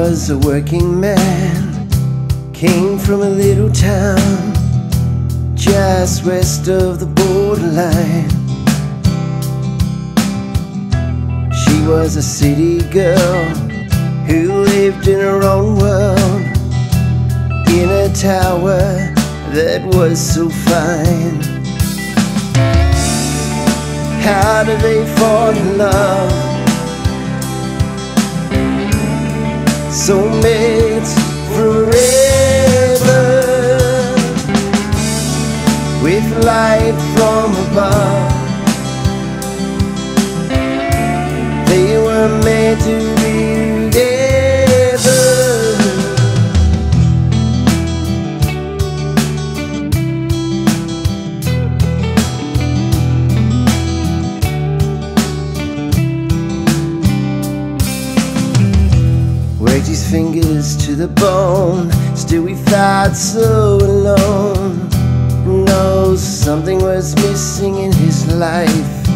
was a working man, came from a little town just west of the borderline. She was a city girl who lived in her own world in a tower that was so fine. How did they fall in love? Soulmates forever with light from above. They were meant to fingers to the bone, still we felt so alone. Knows something was missing in his life.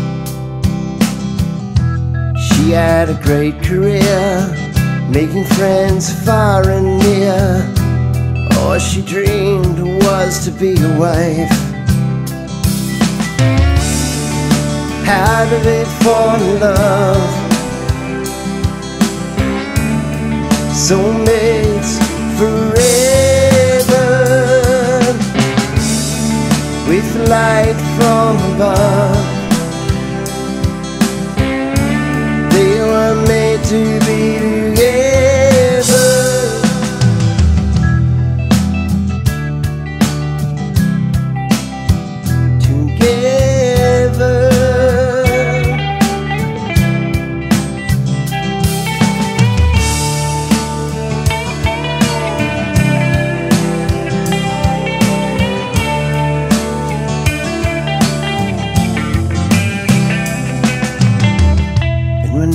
She had a great career, making friends far and near. All she dreamed was to be a wife. How did they in love? Soulmates forever with light from above. They were made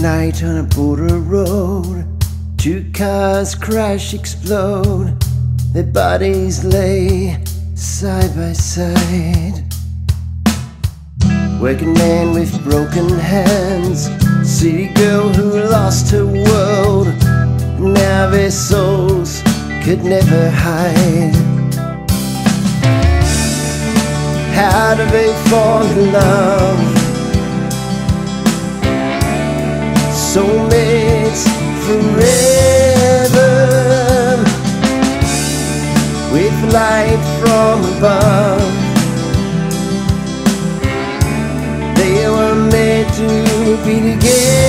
night on a border road, two cars crash, explode. Their bodies lay side by side. Working man with broken hands, city girl who lost her world. Now their souls could never hide. How do they fall in love? Soulmates forever with light from above. They were made to be together.